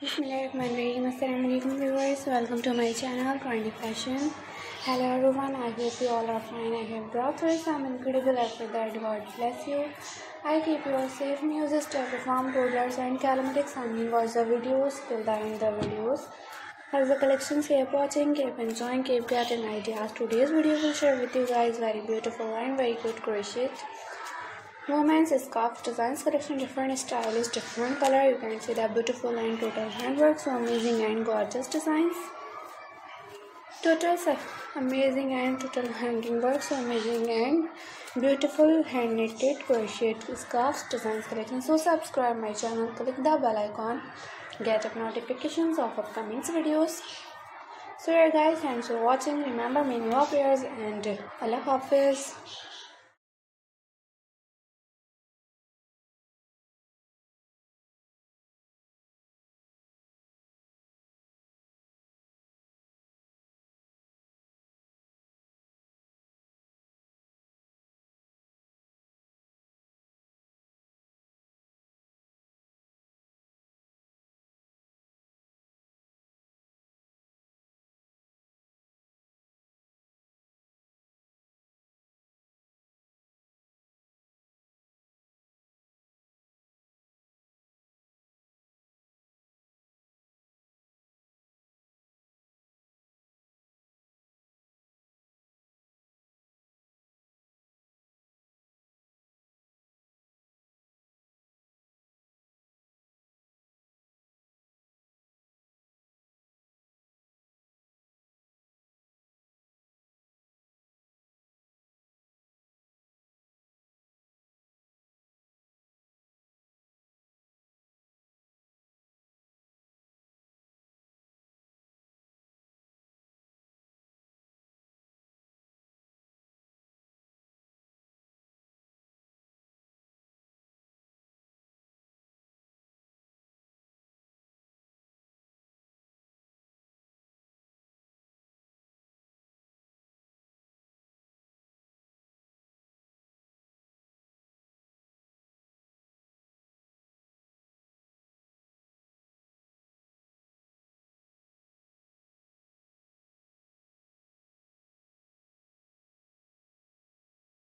Assalamualaikum viewers. Welcome to my channel Trendy Fashion hello everyone. I hope you all are fine. I have brought some incredible after that God bless you. I keep you safe news stay farm toddlers and cosmetics and watch the videos. Till the end the videos. As the collections keep watching keep enjoying keep getting ideas. Today's video will share with you guys very beautiful and very good crochet Women's scarf designs collection different styles different color. You can see the beautiful and total handwork so amazing and gorgeous designs. Total amazing and total hanging work so amazing and beautiful hand knitted crochet scarves designs collection so subscribe my channel click the bell icon get up notifications of upcoming videos. So yeah guys thanks for watching. Remember me in your prayers and allah hafiz